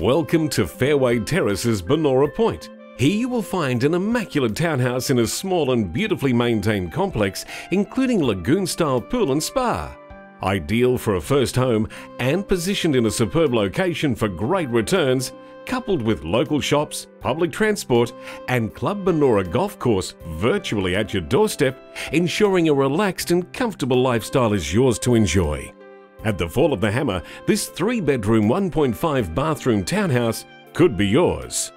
Welcome to Fairway Terraces, Banora Point. Here you will find an immaculate townhouse in a small and beautifully maintained complex, including lagoon-style pool and spa. Ideal for a first home and positioned in a superb location for great returns, coupled with local shops, public transport, and Club Banora Golf Course virtually at your doorstep, ensuring a relaxed and comfortable lifestyle is yours to enjoy. At the fall of the hammer, this three bedroom, 1.5 bathroom townhouse could be yours.